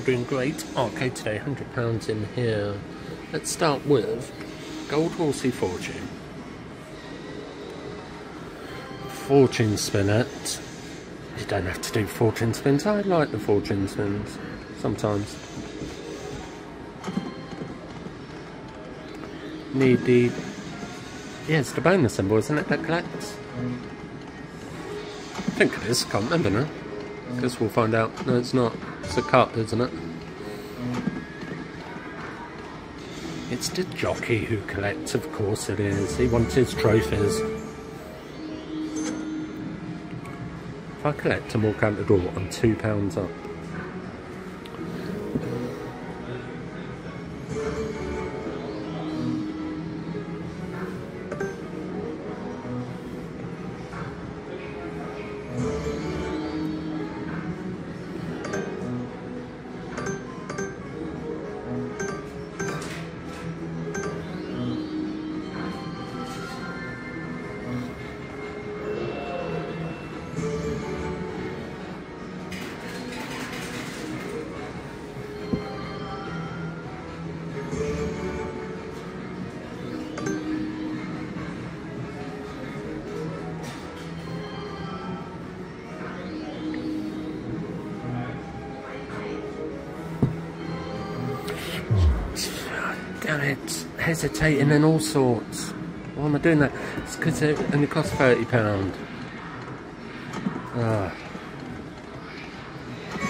doing great. Arcade today, £100 in here. Let's start with Gold Horsey Fortune. Fortune Spinnet. You don't have to do fortune spins. I like the fortune spins sometimes. Need the. Yeah, it's the bonus symbol, isn't it, that collects? I think it is, can't remember now. Guess we'll find out. No, it's not. It's a cup, isn't it? It's the jockey who collects, of course it is. He wants his trophies. If I collect and walk out the door, I'm two pounds up. Hesitating and all sorts. Why am I doing that? It's because it only costs £30. Ah.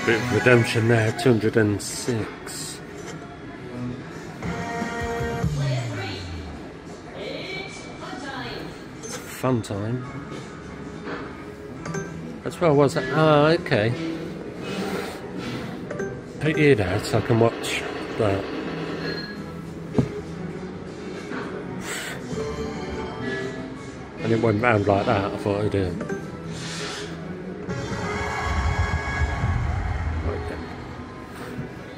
Bit of redemption there, 206. It's fun time. That's where I was. Ah, okay. Put it out so I can watch that. And it went round like that, I thought it.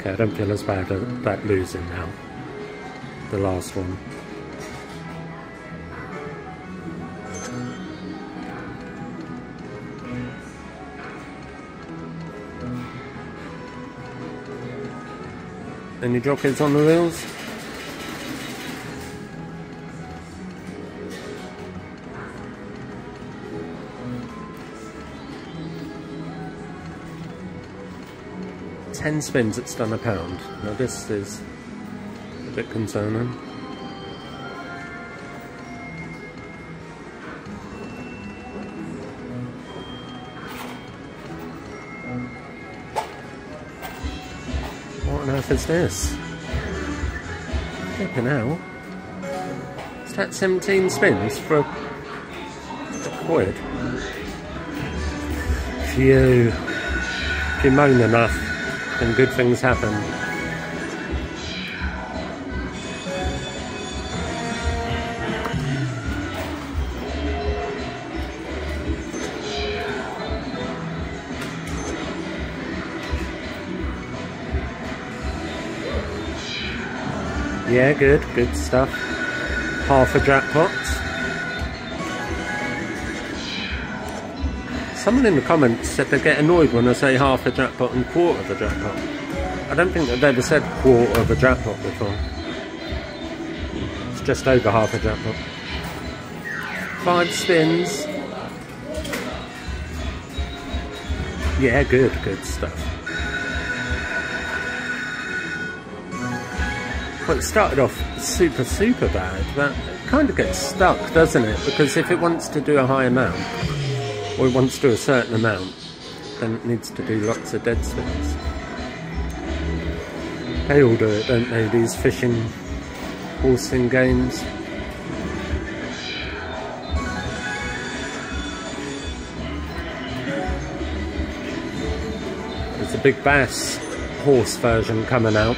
Okay, I don't feel as bad about losing now. The last one. Any jockeys on the wheels? Ten spins it's done a pound. Now this is a bit concerning. What on earth is this? Flipping hell. Is that 17 spins for a, quid? Phew. If enough, then good things happen. Yeah, good, good stuff. Half a jackpot. Someone in the comments said they get annoyed when I say half a jackpot and quarter of a jackpot. I don't think they've ever said quarter of a jackpot before. It's just over half a jackpot. Five spins. Yeah, good, good stuff. Well, it started off super, super bad, but it kind of gets stuck, doesn't it? Because if it wants to do a high amount, or it wants to do a certain amount, then it needs to do lots of dead spins. They all do it, don't they, these fishing horsing games. There's a big bass horse version coming out.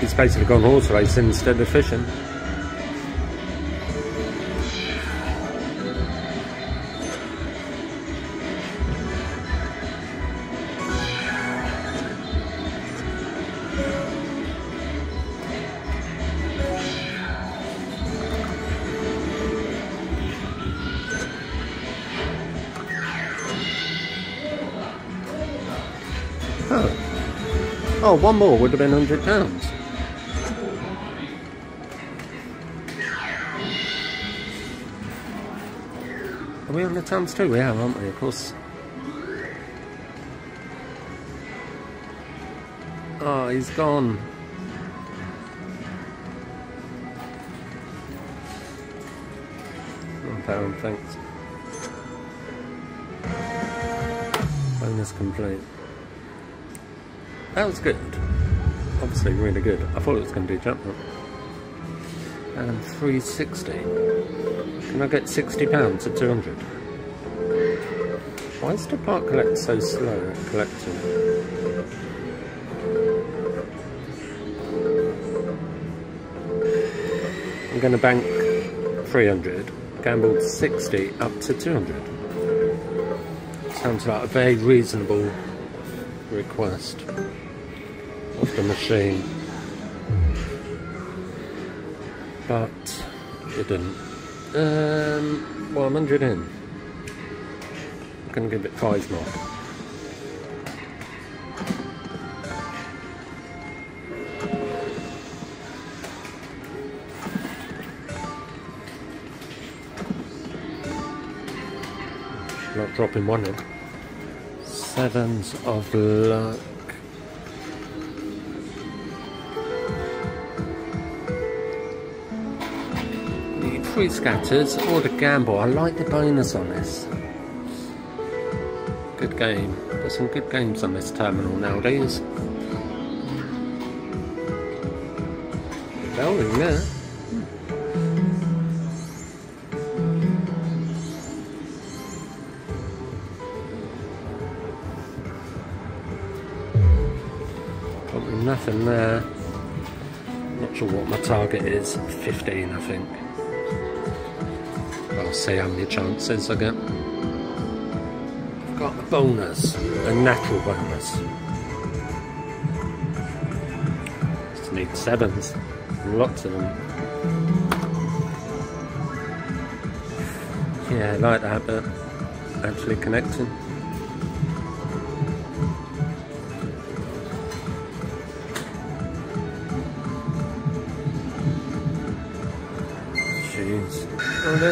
He's basically gone horse racing instead of fishing. Oh, one more would have been hundred pounds. Are we on the times too? We are, aren't we? Of course. Oh, he's gone. One pound, thanks. Bonus complete. That was good. Obviously really good. I thought it was going to be jump up. And 360. Can I get 60 pounds at 200? Why is the park collect so slow at collecting? I'm going to bank 300, gamble 60 up to 200. Sounds like a very reasonable request the machine. But it didn't. Um, well, I'm 100 in. I'm going to give it 5 more. Not dropping one in. Sevens of luck. Three scatters or the gamble. I like the bonus on this. Good game. There's some good games on this terminal nowadays. Bowling there. Probably nothing there. Not sure what my target is. 15, I think. I'll see how many chances I get. I've got a bonus, a natural bonus. Just need sevens, lots of them. Yeah, I like that, but actually connecting.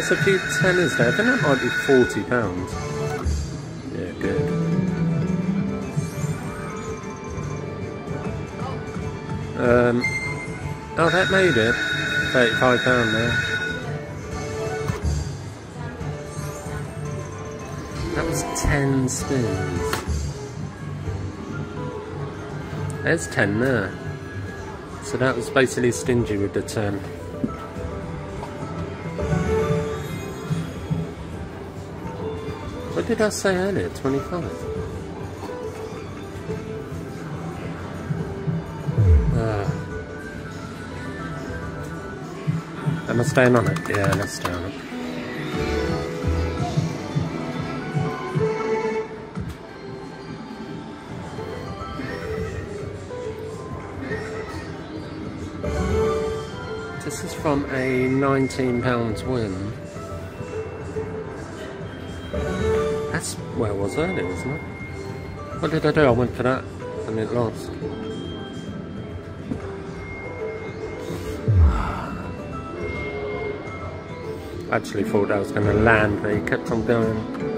There's a few tenors there. I think that might be forty pounds. Yeah, good. Um. Oh, that made it. Thirty-five pound there. That was ten spins. There's ten there. So that was basically stingy with the ten. What did I say earlier? 25? Ah. Am I staying on it? Yeah, let's stay on it. This is from a £19 win. Where I was earlier, wasn't it? What did I do? I went to that and it lost. Actually thought I was going to land, but he kept on going.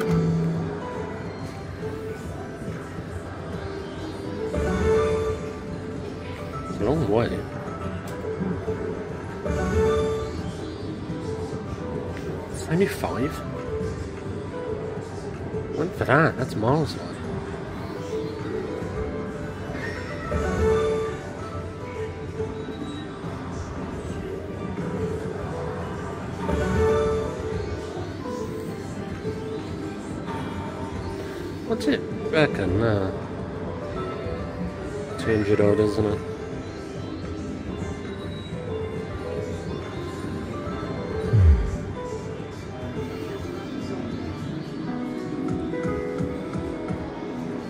What's it reckon? Uh, 200 odd, isn't it?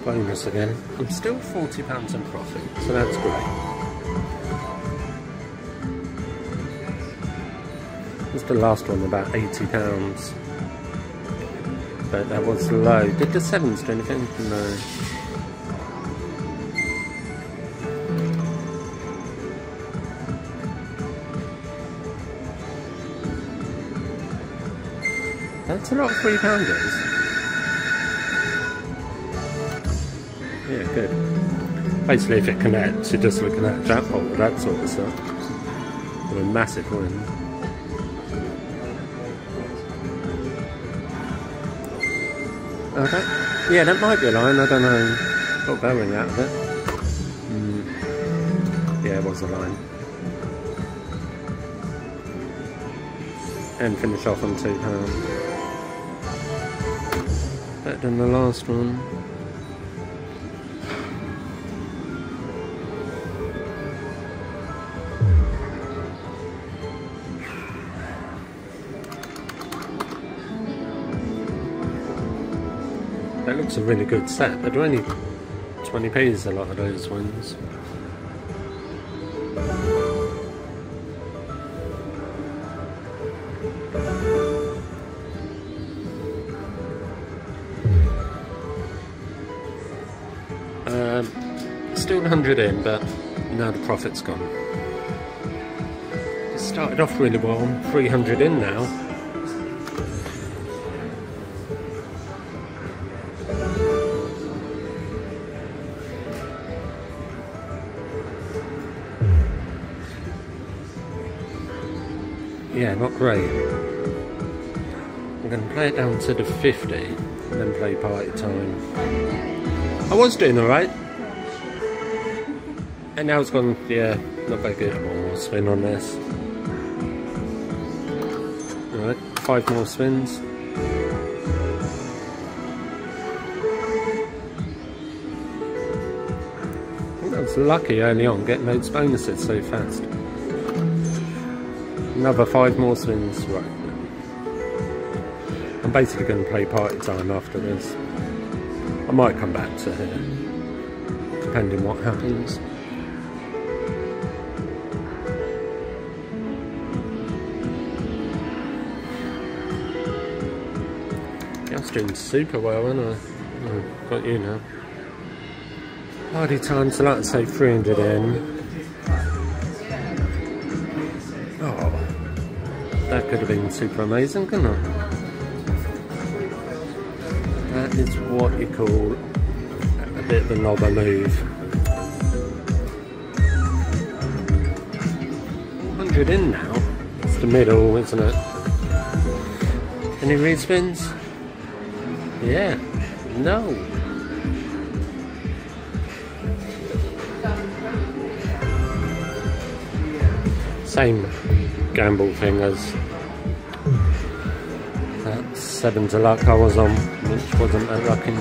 bonus again. I'm still £40 in profit, so that's great. This the last one, about £80 but that was low. Did the sevens do anything? No. That's a lot of three pounders. Yeah, good. Basically, if it connects, you're just looking at a jackpot with that sort of stuff. What a massive win. Okay. Yeah, that might be a line, I don't know. Got bearing out of it. Mm. Yeah, it was a line. And finish off on two pounds better than the last one. Looks a really good set, but only 20p's a lot of those ones. Um, still 100 in, but now the profit's gone. It started off really well, 300 in now. Great. I'm going to play it down to the 50 and then play party time. I was doing alright. And now it's gone, yeah, not very good. One more spin on this. Alright, five more spins. I was lucky early on getting those bonuses so fast. Another five more swings right. I'm basically going to play party time after this. I might come back to here, depending what happens. Yeah, I was doing super well, and I? Oh, got you now. Party time, so let's say 300 in. Could have been super amazing, couldn't it? That is what you call a bit of a knobber move. 100 in now. It's the middle, isn't it? Any respins? Yeah. No. Same gamble thing as that sevens of luck I was on, which wasn't that lucky.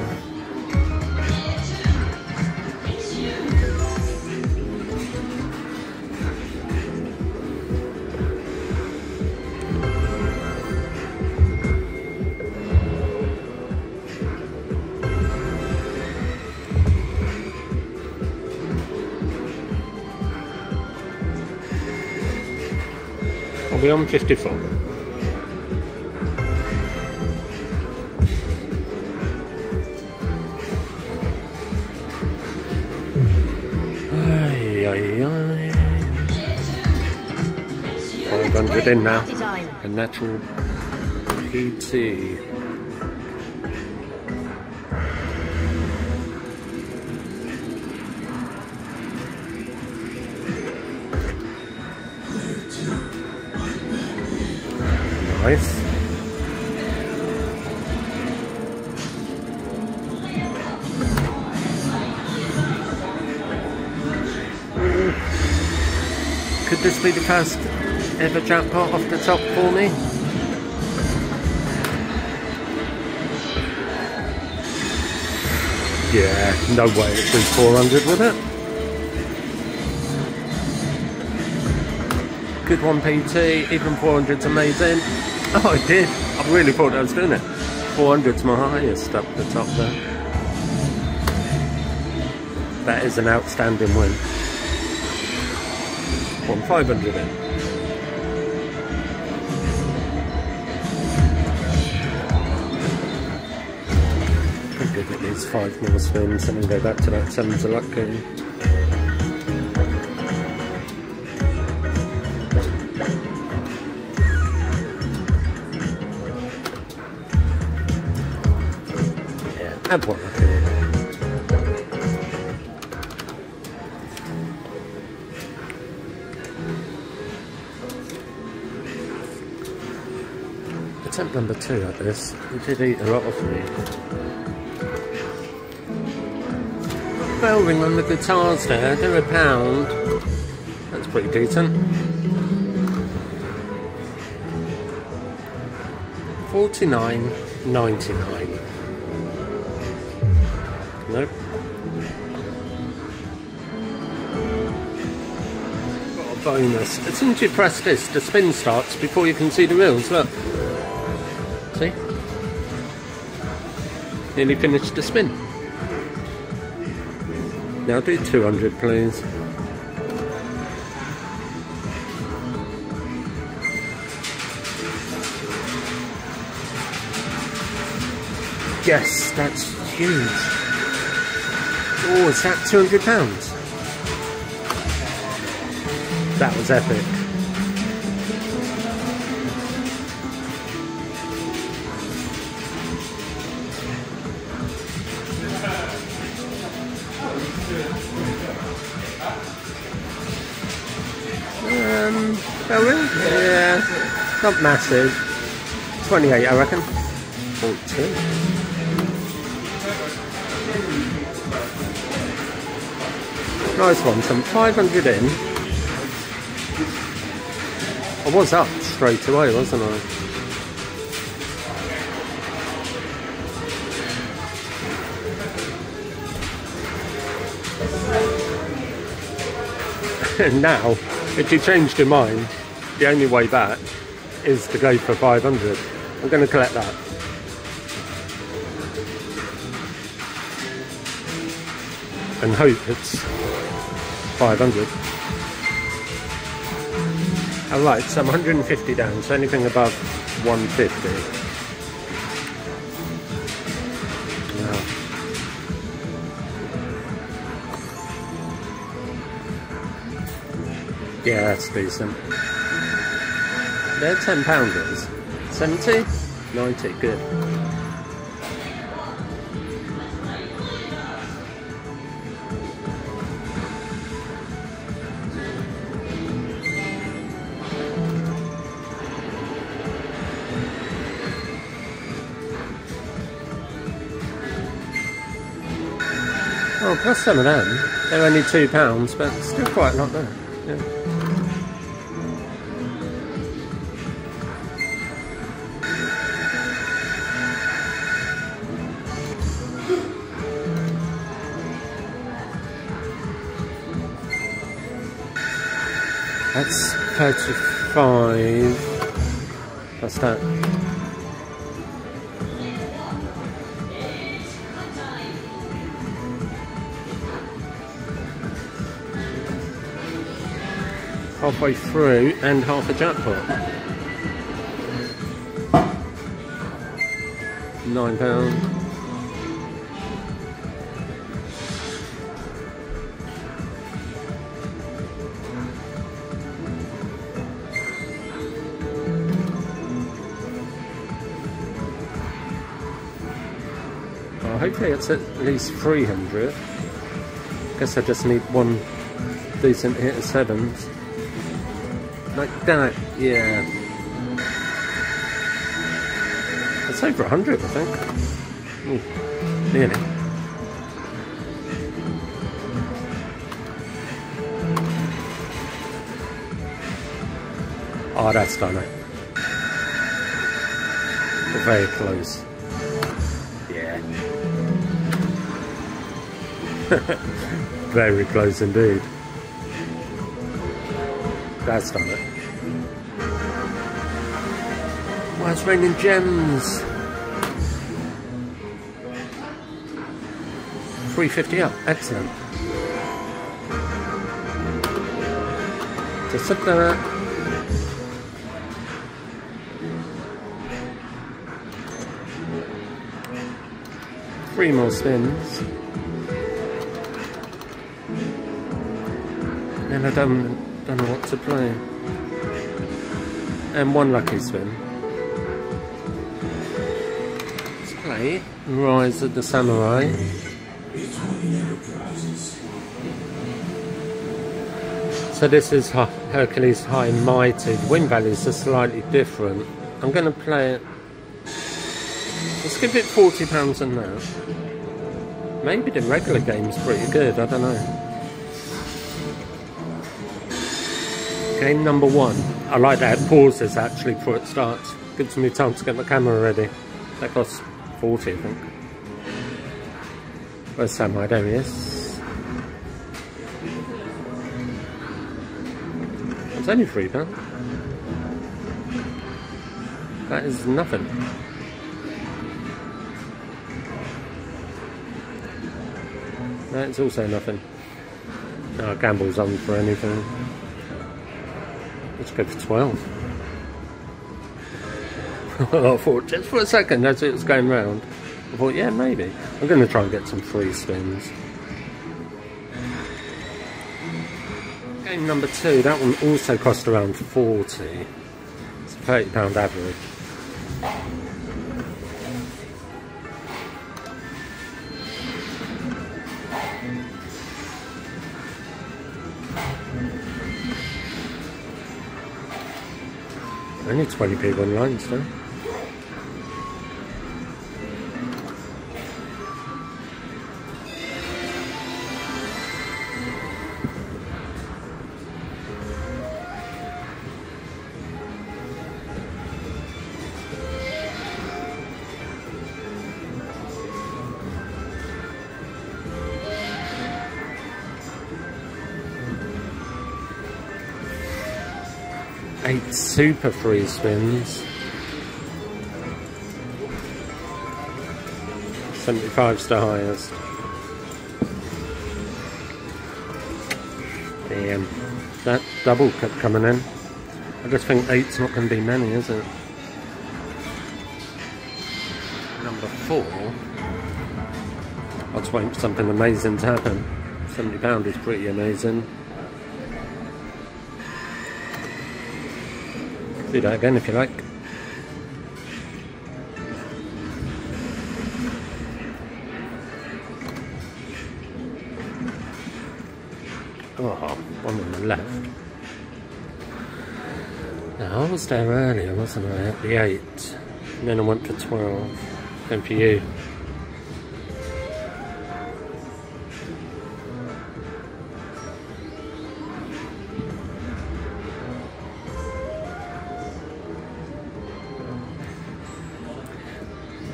I'll be on 54. 500 in now. A natural PT. Nice. Could this be the first ever jackpot off the top for me? Yeah, no way it was 400 with it. Good one PT, even 400's amazing. Oh, I did. I really thought I was doing it. 400's my highest up the top there. That is an outstanding win from 500 in. Five more spins and then go back to that sevens of luck game. Have one lucky order. Attempt number two at this. We did eat a lot of me. Bell ring on the guitars there, they're a pound. That's pretty decent. Forty-nine ninety-nine. Nope. Got a bonus. As soon as you press this, the spin starts before you can see the reels. Look. See? Nearly finished the spin. Now do 200 please. Yes, that's huge. Oh, is that 200 pounds? That was epic. Oh? Yeah, not massive. 28 I reckon. 14. Nice one, some 500 in. I was up straight away, wasn't I? And now, if you changed your mind, the only way back is to go for 500. I'm going to collect that. And hope it's 500. Alright, so I'm 150 down, so anything above 150. Yeah, that's decent. They're 10 pounders. 70? 90, good. Oh, plus some of them. They're only two pounds, but still quite a lot there. Yeah. That's 35. What's that? Halfway through and half a jackpot. Nine pounds. Hopefully it's at least 300. Guess I just need one decent hit of sevens. Like that, yeah. It's over 100, I think. Ooh, nearly. Oh, that's done it. Very close. Very close indeed. That's done it. Wow, it's raining gems. 350 up, excellent. Just up that. Three more spins. And I don't, don't know what to play. And one lucky spin. Let's play Rise of the Samurai. So this is Hercules High and Mighty. The win values are slightly different. I'm going to play it. Let's give it £40 on that. Maybe the regular game's pretty good, I don't know. Game number one. I like that it pauses actually before it starts. Gives me time to get my camera ready. That costs 40 I think. Where's Samurai? There. It's only three pounds. That is nothing. That is also nothing. No, gamble's on for anything. Let's go for 12. I thought just for a second as it was going round, I thought, yeah, maybe. I'm going to try and get some free spins. Game number two, that one also cost around 40. It's a £30 average. Only 20 people online still. eight super free spins. 75's the highest. Damn. That double kept coming in. I just think eight's not going to be many, is it? Number four. I'll just for something amazing to happen. £70 is pretty amazing. Do that again if you like. Oh, one on the left. Now, I was there earlier, wasn't I, at the 8. And then I went for 12. Then for you.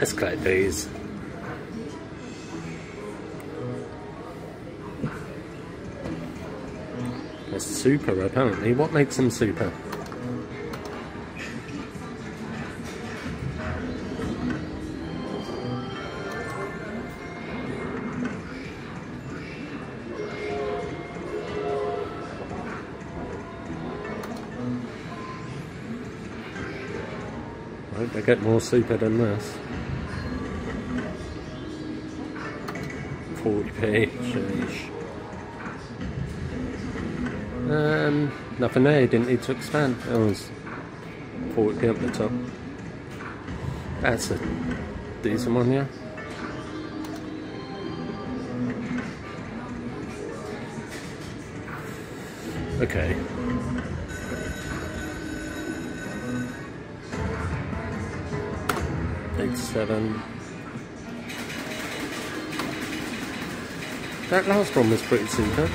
Let's collect these. They're super apparently. What makes them super? they get more super than this. 40p. Sheesh. Um, nothing there, didn't need to expand. That was 40p up the top. That's a decent one, yeah. Okay. Eighty-seven. That last one was pretty super.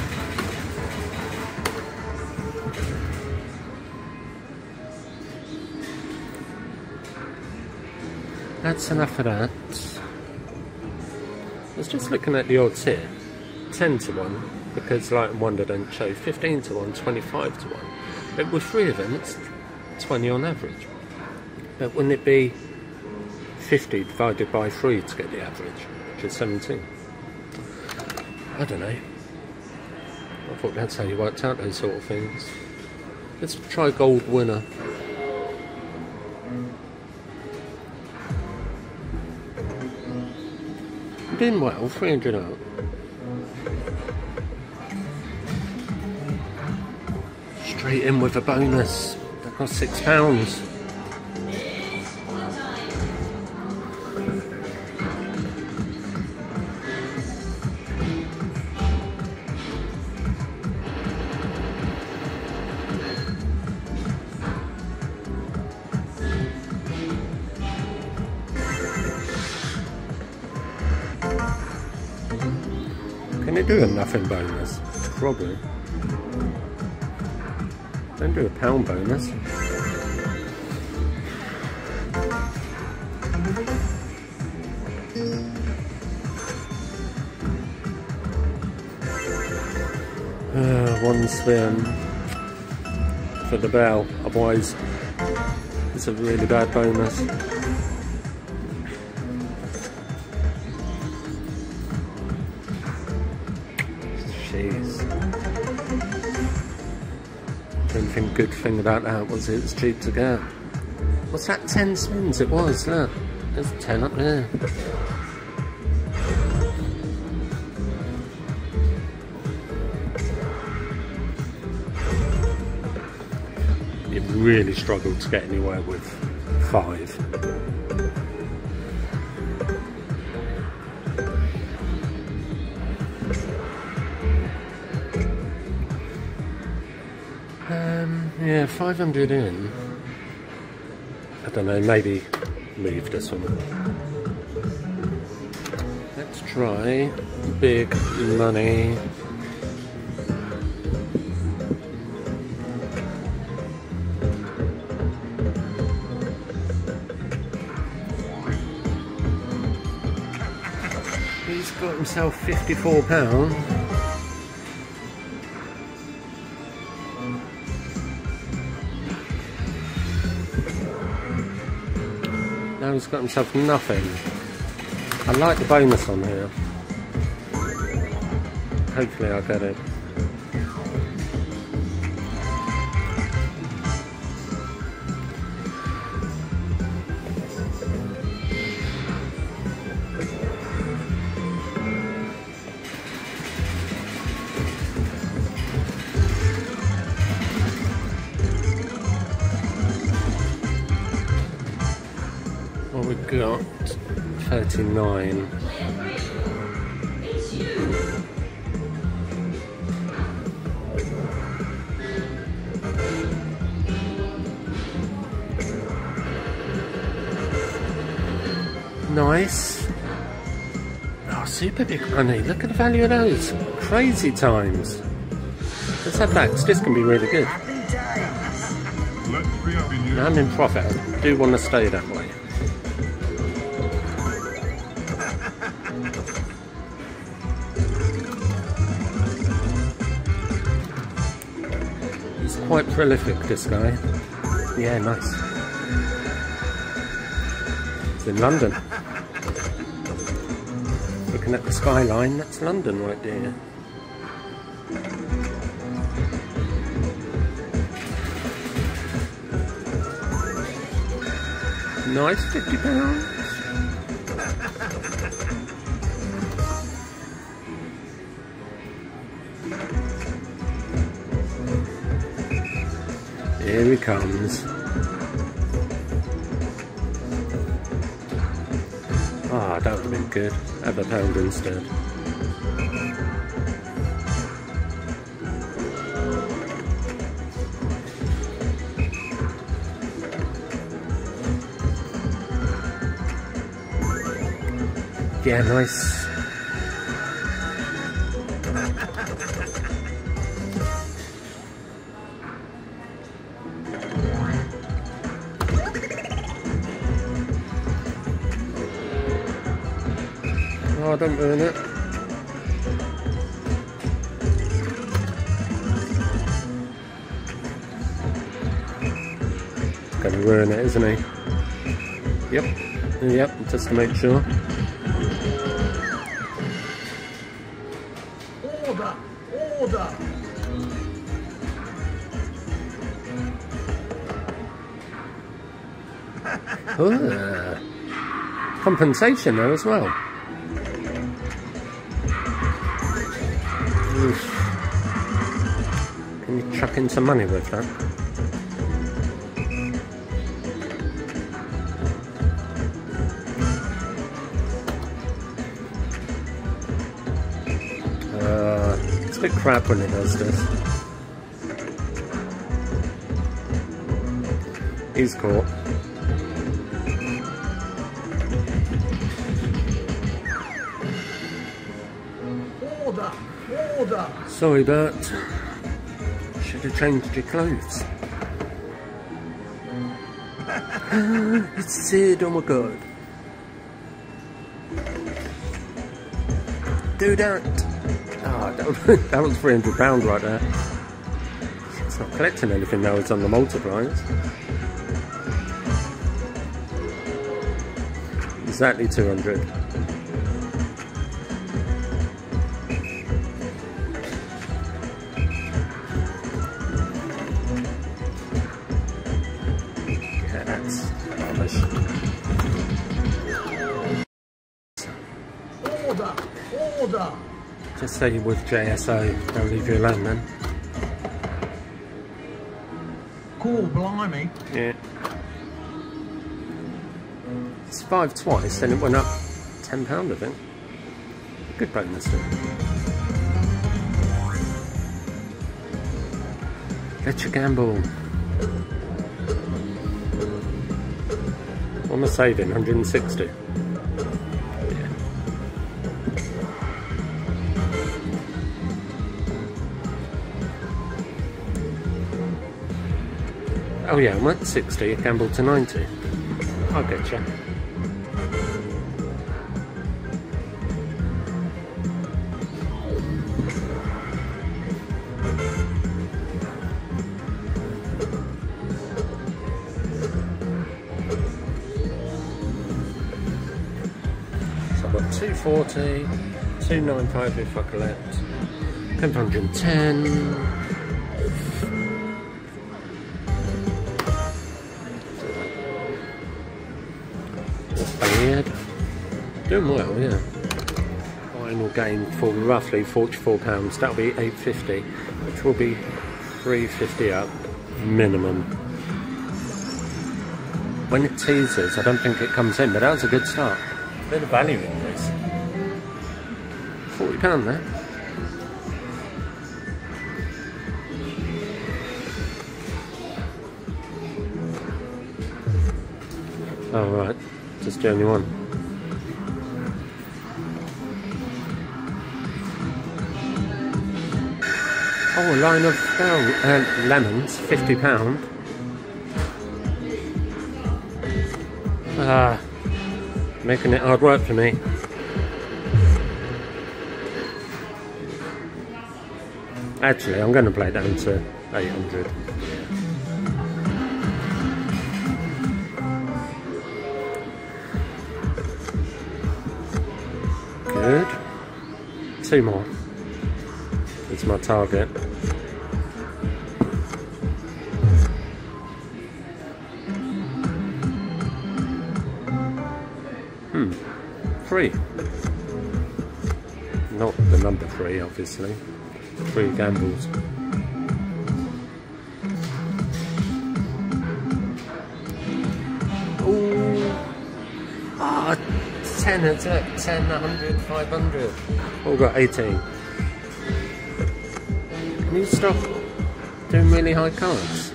That's enough of that. I was just looking at the odds here. 10 to 1, because Light and Wonder don't show. 15 to 1, 25 to 1. But with three of them, it's 20 on average. But wouldn't it be 50 divided by 3 to get the average, which is 17? I don't know. I thought that's how you worked out those sort of things. Let's try gold winner. Doing well, 300 out. Straight in with a bonus. That cost six pounds. It do a nothing bonus? Probably. Don't do a pound bonus. Uh, one spin for the bell, otherwise it's a really bad bonus. Jeez. The only thing, good thing about that was it was cheap to get. What's that, 10 spins? It was, look. There's 10 up there. You really struggled to get anywhere with five. Yeah, 500 in. I don't know, maybe leave this one. Let's try big money. He's got himself 54 pounds. He's got himself nothing. I like the bonus on here. Hopefully I'll get it. 39. Nice. Oh, super big money. Look at the value of those. Crazy times. Let's have that, this can be really good. I'm in profit. I do want to stay that way. quite prolific, this guy. Yeah, nice. It's in London. Looking at the skyline, that's London right there. Nice, £50. Here he comes. Ah, that would have been good. Have a pound instead. Yeah, nice. Oh, don't ruin it. Gonna ruin it, isn't he? Yep. Yep, just to make sure. Order! Order! Ooh. Compensation there as well. Chuck in some money with that? Uh, it's a bit crap when it does this. He's caught. Order! Sorry, Bert. Have changed your clothes. it's Sid, oh my god. Do that. Ah, oh, that, that was £300 right there. It's not collecting anything now, it's on the multipliers. Exactly 200. Just say with JSO, they'll leave you alone then. Cool, blimey. Yeah. It's five twice, and it went up £10, I think. Good bonus then. Let you gamble. What am I saving? 160. Oh yeah, I'm at 60, gamble to 90. I'll get you. So I've got 240, 295 if I collect, 110. Doing well, yeah. Final gain for roughly £44. That'll be 850 which will be 350 up minimum. When it teases, I don't think it comes in, but that was a good start. Bit of value increase. £40 there. Oh right, just the only one. Oh, a line of bell, uh, lemons, fifty pound. Ah, making it hard work for me. Actually, I'm going to play down to 800. Good. Two more. It's my target. Hmm. Three. Not the number three, obviously. Three gambles. Ooh. Ah, 10, it's at 10, 100, 500. All got 18. Stop doing really high cards?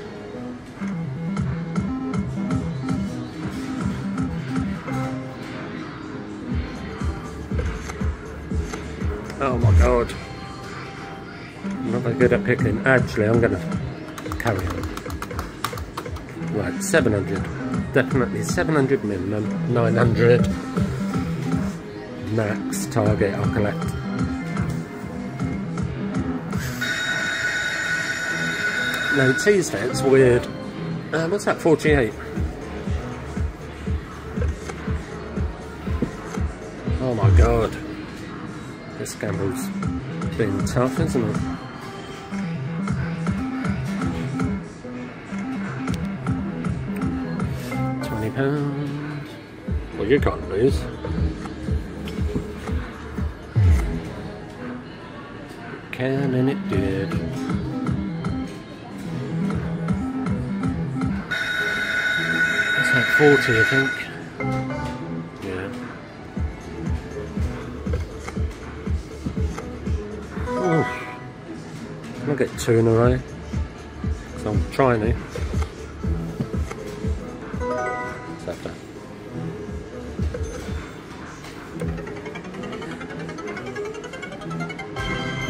Oh my god. I'm not very good at picking. Actually, I'm gonna carry on. Right, 700. Definitely 700 minimum, 900 max target I'll collect. No, Tuesday, it's weird. Uh, what's that, 48? Oh my god. This gamble's been tough, isn't it? Twenty pounds. Well, you can't lose. Can and it did. 40, I think. Yeah. Oof. I'll get two in a row. So I'm trying that?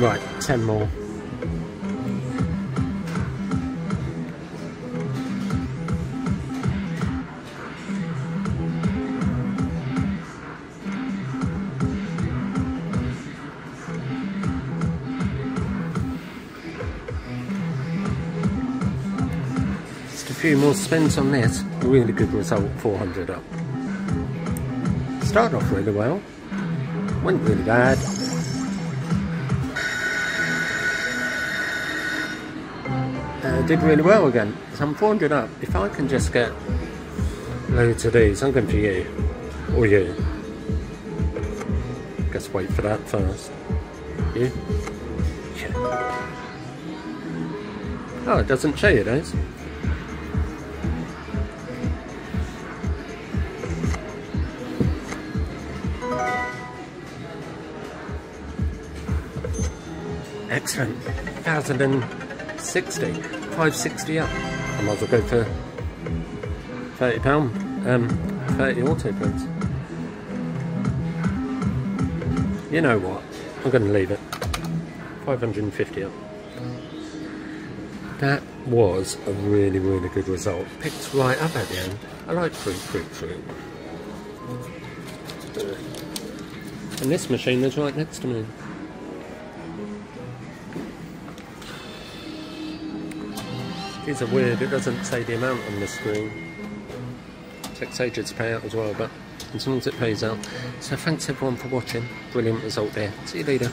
Right, 10 more. Few more spins on this. Really good result, 400 up. Started off really well. Went really bad. Uh, did really well again. So I'm 400 up. If I can just get loads of these, I'm going for you. Or you. Guess wait for that first. You? Yeah. Oh, it doesn't show you those. Excellent. 1060. 560 up. I might as well go for £30. Um, 30 auto points. You know what? I'm going to leave it. 550 up. That was a really, really good result. Picked right up at the end. I like fruit, fruit, fruit. And this machine is right next to me. These are weird, it doesn't say the amount on the screen. Takes ages to pay out as well, but as long as it pays out. So thanks everyone for watching. Brilliant result there. See you later.